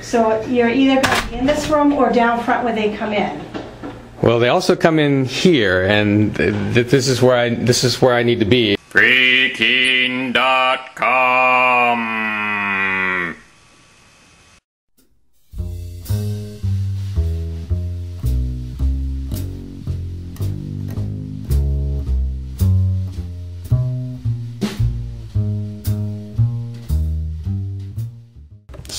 So you're either going to be in this room or down front where they come in. Well, they also come in here, and th- th- this is where I this is where I need to be. freekeene.com.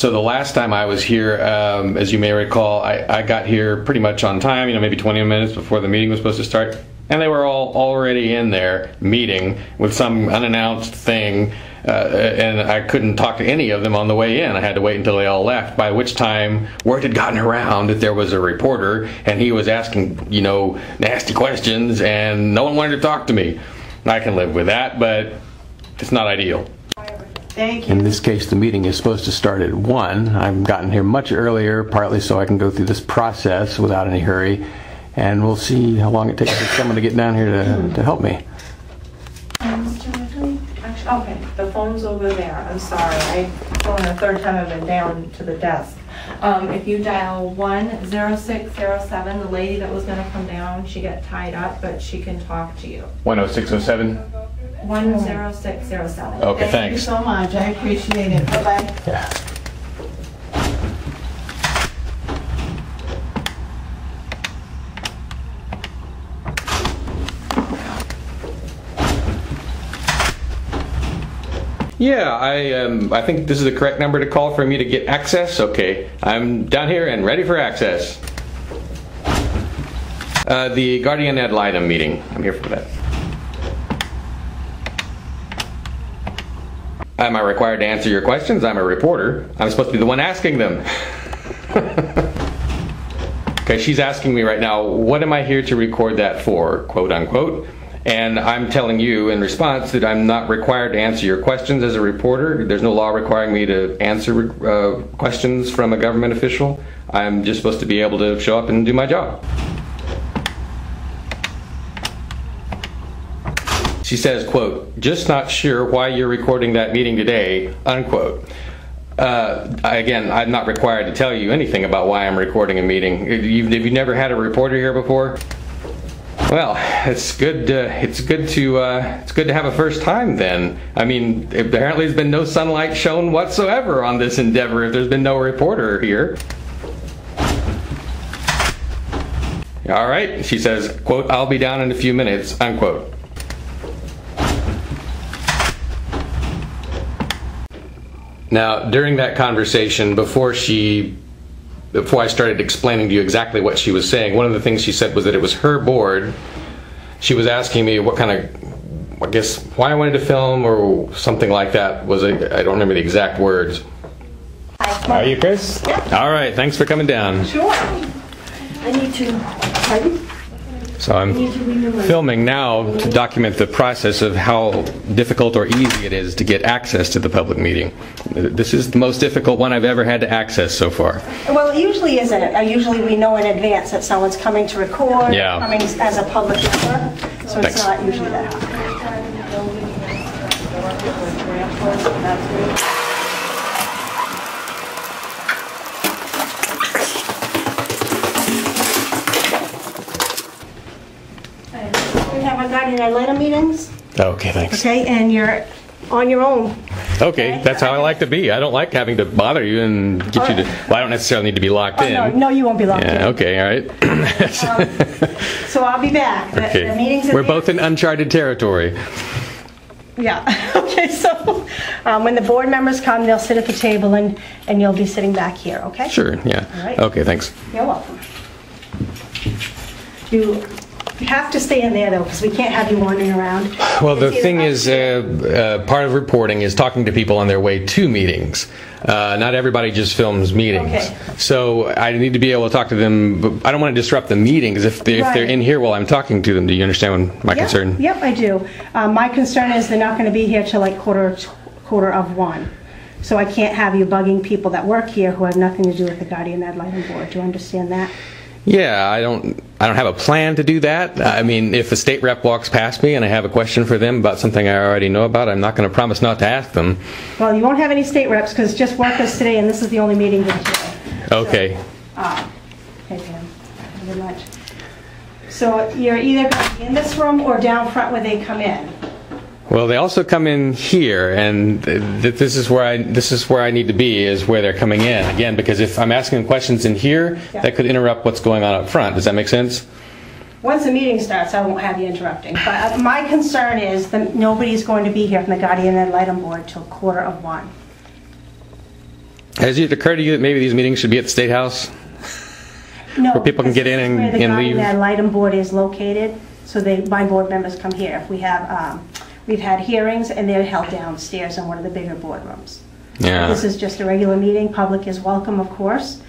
So the last time I was here, um, as you may recall, I, I got here pretty much on time. You know, maybe 20 minutes before the meeting was supposed to start, and they were all already in there meeting with some unannounced thing, uh, and I couldn't talk to any of them on the way in. I had to wait until they all left. By which time, word had gotten around that there was a reporter, and he was asking, you know, nasty questions, and no one wanted to talk to me. I can live with that, but it's not ideal. Thank you. In this case, the meeting is supposed to start at 1. I've gotten here much earlier, partly so I can go through this process without any hurry, and we'll see how long it takes for someone to get down here to, to help me. Actually, okay, the phone's over there, I'm sorry, I, phone the third time I've been down to the desk. Um, if you dial one zero six zero seven, the lady that was gonna come down, she got tied up, but she can talk to you. 10607? One zero six zero seven. Okay, Thank you thanks. so much, I appreciate it. Bye-bye. Yeah. Yeah, I um, I think this is the correct number to call for me to get access. Okay, I'm down here and ready for access. Uh, the Guardian ad litem meeting. I'm here for that. Am I required to answer your questions? I'm a reporter. I'm supposed to be the one asking them. okay, she's asking me right now, what am I here to record that for, quote unquote? And I'm telling you in response that I'm not required to answer your questions as a reporter. There's no law requiring me to answer uh, questions from a government official. I'm just supposed to be able to show up and do my job. She says, quote, just not sure why you're recording that meeting today, unquote. Uh, again, I'm not required to tell you anything about why I'm recording a meeting. You've, have you never had a reporter here before? Well, it's good. Uh, it's good to uh, it's good to have a first time. Then, I mean, apparently there's been no sunlight shown whatsoever on this endeavor. If there's been no reporter here. All right, she says, quote, I'll be down in a few minutes, unquote. Now, during that conversation, before she, before I started explaining to you exactly what she was saying, one of the things she said was that it was her board. She was asking me what kind of, I guess, why I wanted to film or something like that. Was I, I don't remember the exact words. Are you Chris? Yeah. All right. Thanks for coming down. Sure. I need to, pardon? So I'm filming now to document the process of how difficult or easy it is to get access to the public meeting. This is the most difficult one I've ever had to access so far. Well, it usually isn't. Uh, Usually we know in advance that someone's coming to record, Yeah. coming as a public member, so Thanks. it's not usually that hard. We have our guardian ad litem meetings, Okay, thanks. okay, and you're on your own. Okay, that's how I like to be. I don't like having to bother you and get you to. Well, I don't necessarily need to be locked Oh, in. no, no, you won't be locked Yeah. in. Okay. All right. So I'll be back. The- okay. The meeting's at We're both in uncharted territory. Yeah, okay, so um, when the board members come, they'll sit at the table and, and you'll be sitting back here, okay? Sure. Yeah. All right. Okay. Thanks. You're welcome. You you have to stay in there though, because we can't have you wandering around. Well, the thing is, uh, uh, part of reporting is talking to people on their way to meetings. Uh, not everybody just films meetings. Okay. So I need to be able to talk to them. But I don't want to disrupt the meetings if, they, if they're in here while I'm talking to them. Do you understand my Yep, concern? Yep, I do. Um, My concern is they're not going to be here till like quarter, quarter of one. So I can't have you bugging people that work here who have nothing to do with the Guardian Ad Litem Board. Do you understand that? Yeah, I don't. I don't have a plan to do that. I mean, if a state rep walks past me and I have a question for them about something I already know about, I'm not going to promise not to ask them. Well, you won't have any state reps because it's just us today and this is the only meeting today. Okay. Ah, Hey Pam, thank you very much. So you're either going to be in this room or down front where they come in. Well, they also come in here, and th- th- this is where I this is where I need to be is where they're coming in again. Because if I'm asking them questions in here, Yeah. that could interrupt what's going on up front. Does that make sense? Once the meeting starts, I won't have you interrupting. But uh, my concern is that nobody's going to be here from the Guardian Ad Litem Board till quarter of one. Has it occurred to you that maybe these meetings should be at the State House? No, Where people can get in this is and- Where and the leave. Guardian Ad Litem Board is located, so they, my board members come here. If we have, um, we've had hearings and they're held downstairs in one of the bigger boardrooms. Yeah. This is just a regular meeting, public is welcome, of course,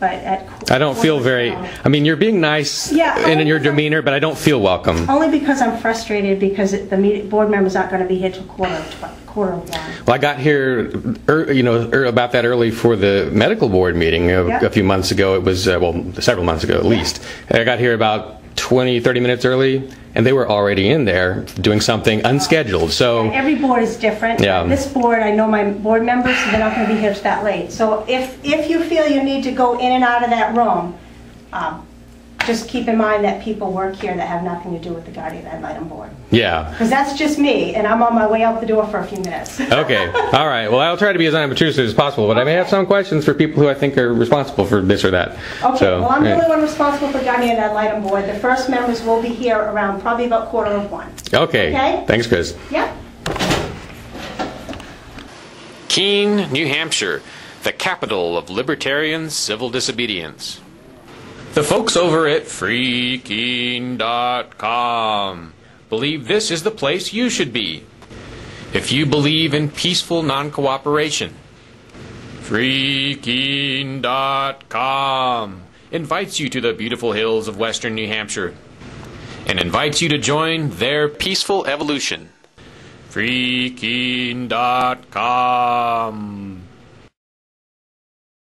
but at. I don't feel very. to- I mean, you're being nice Yeah, in in your demeanor, but I don't feel welcome. Only because I'm frustrated because it- the meeting, board members aren't going to be here till quarter, of tw- quarter of one. Well, I got here, er, you know, er, about that early for the medical board meeting a, Yeah. a few months ago. It was, uh, well, several months ago at least. I got here about 20, 30 minutes early, and they were already in there doing something unscheduled. So, Every board is different. Yeah. This board, I know my board members, they're not going to be here that late. So if, if you feel you need to go in and out of that room, um, just keep in mind that people work here that have nothing to do with the Guardian Ad Litem Board. yeah. Because that's just me, and I'm on my way out the door for a few minutes. Okay. All right. Well, I'll try to be as unobtrusive as possible, but I may have some questions for people who I think are responsible for this or that. Okay, So, well, I'm the only one responsible for Guardian Ad Litem Board. The first members will be here around probably about quarter of one. Okay. Okay. Thanks, Chris. Yep. Keene, New Hampshire, the capital of libertarian civil disobedience. The folks over at freekeene.com believe this is the place you should be. If you believe in peaceful non cooperation, freekeene.com invites you to the beautiful hills of western New Hampshire and invites you to join their peaceful evolution freekeene.com.